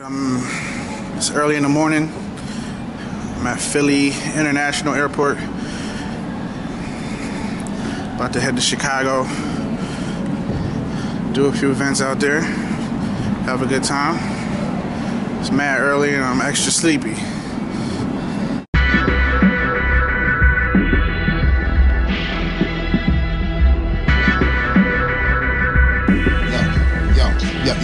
Um, it's early in the morning. I'm at Philly International Airport. About to head to Chicago. Do a few events out there. Have a good time. It's mad early and I'm extra sleepy.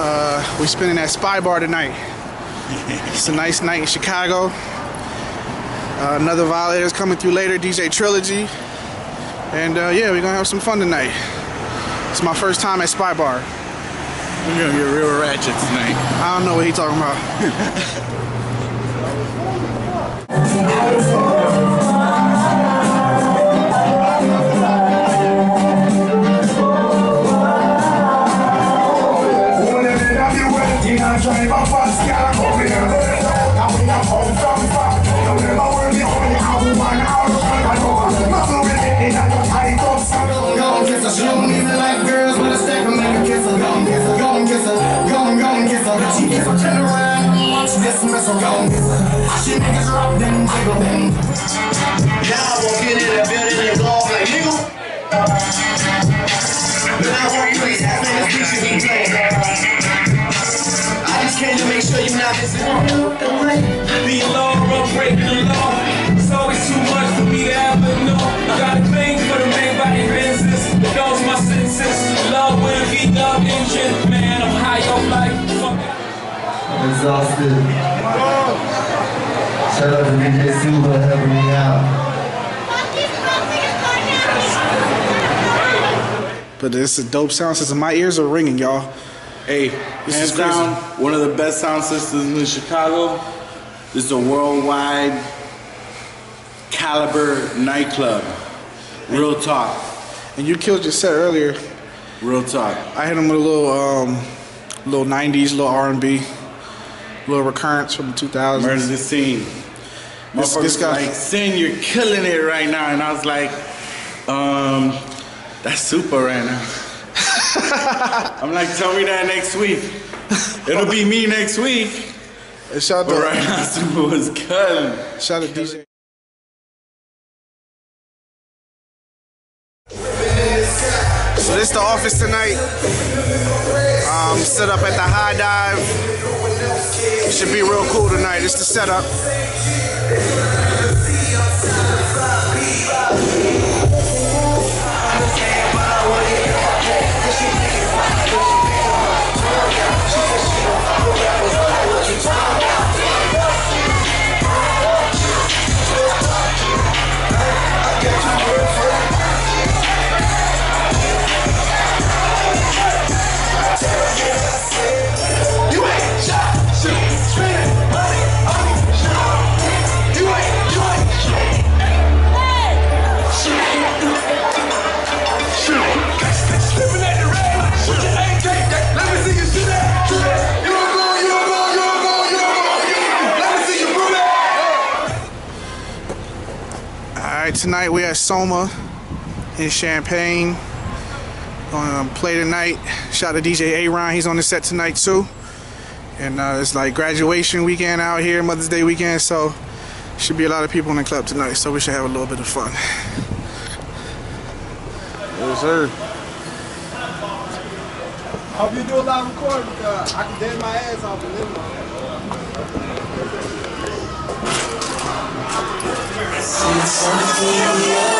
Uh, we spinning at Spy Bar tonight. it's a nice night in Chicago. Uh, another Violator's coming through later, DJ Trilogy. And uh, yeah, we're gonna have some fun tonight. It's my first time at Spy Bar. We're gonna get real ratchet tonight. I don't know what he talking about. Drive a fast car, come here. Now we are home from far. Don't ever worry, only have one hour. I know, muscle with it in your tight up. Go and kiss her. She don't like girls with a stack of make kiss her. Go and kiss her. Go and kiss her. Go and go and kiss. She kiss her, around, watch this missile. And her. Rock them, jiggle. Now I walk into the building and go like nigga. Make sure you're not missing. Being low, rough, breaking the law. It's always too much for me to ever know. I got a claim for the main body business. It goes my senses. Love with a V love engine. Man, I'm high up like fuck. exhausted. Shout out to DJ Silva helping me out. But this is a dope sound system. My ears are ringing, y'all. Hey, This hands is down, one of the best sound systems in Chicago. This is a worldwide caliber nightclub. Real talk. And you killed your set earlier. Real talk. I hit him with a little, um, little '90s, little R&B, little recurrence from the 2000s. Murder the scene. This- this guy- like, Sin, you're killing it right now. And I was like, um, that's super right now. I'm like, tell me that next week. It'll be me next week. And shout out to, right now, Supa was killing. shout out to DJ. So this the office tonight. Um, set up at the High Dive. Should be real cool tonight. It's the setup. That. All right, tonight we at Soma in Champaign. Gonna play tonight. Shout out to DJ Aaron. He's on the set tonight too. And uh, it's like graduation weekend out here, Mother's Day weekend. So should be a lot of people in the club tonight. So we should have a little bit of fun. Yes, sir. Hope you do a live recording because I can dance my ass off and live It's something